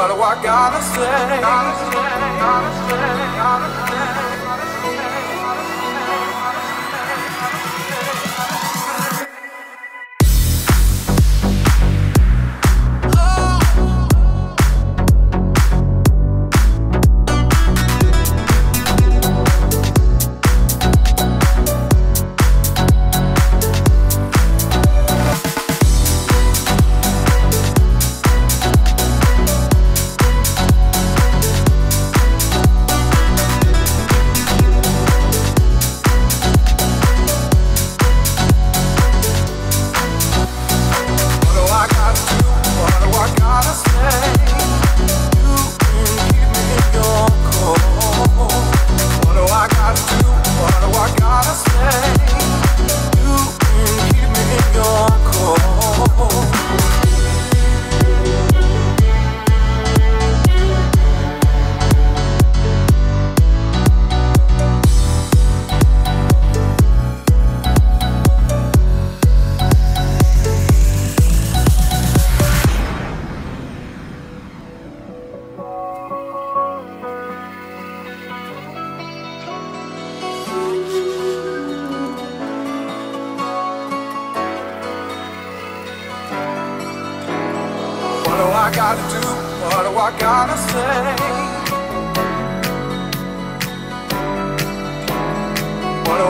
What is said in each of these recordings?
What do I gotta say? Gotta say, gotta say, gotta say.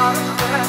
I'm talking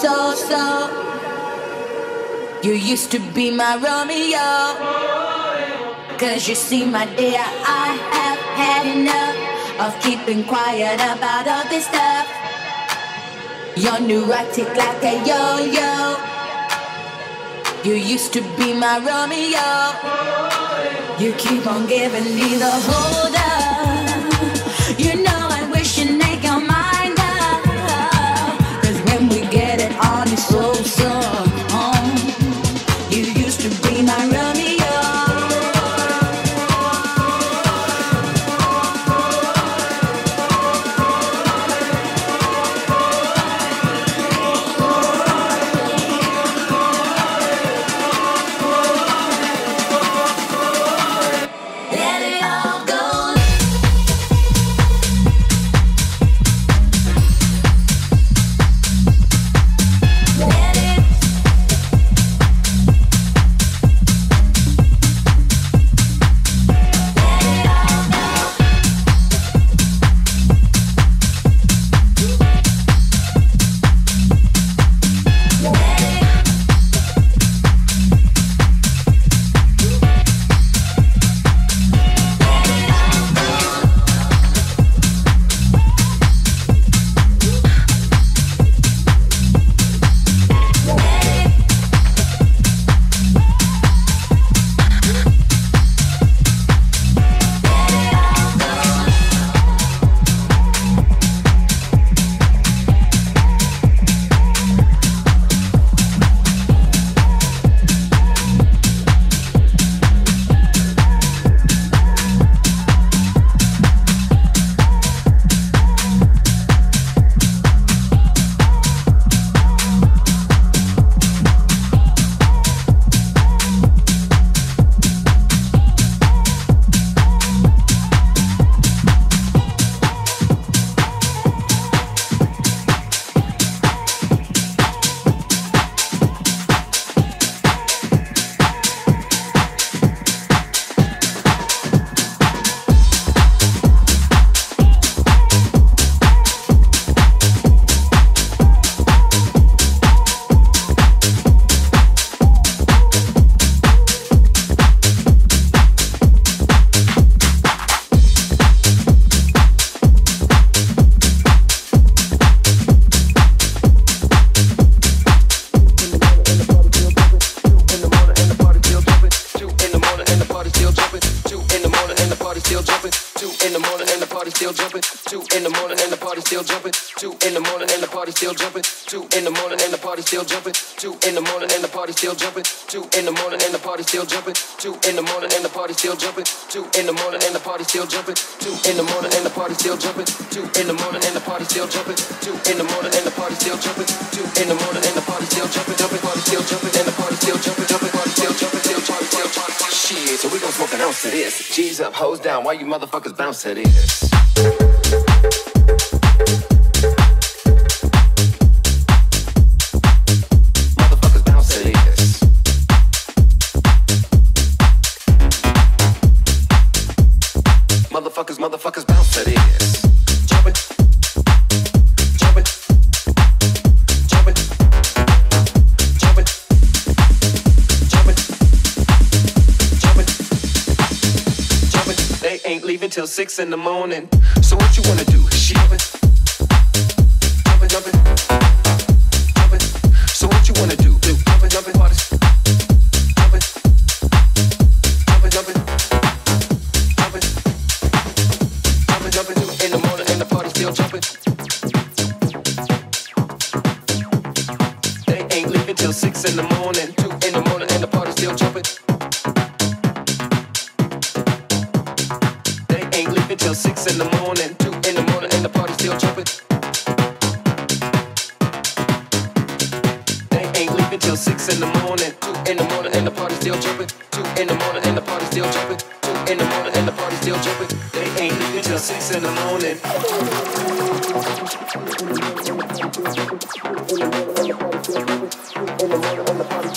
so, so. You used to be my Romeo. Cause you see, my dear, I have had enough of keeping quiet about all this stuff. You're neurotic like a yo yo. You used to be my Romeo. You keep on giving me the hold up. party still jumping. Two in the morning and the party still jumping. Two in the morning and the party still jumping. Jumping, party still jumping, and the party still jumping. Jumping, party still jumping, still party still jumping. Shit, so we gon' smoke an ounce of this. G's up, hoes down. Why you motherfuckers bounce to this? six in the morning. So what you wanna do? She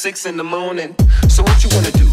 six in the morning. So what you wanna do?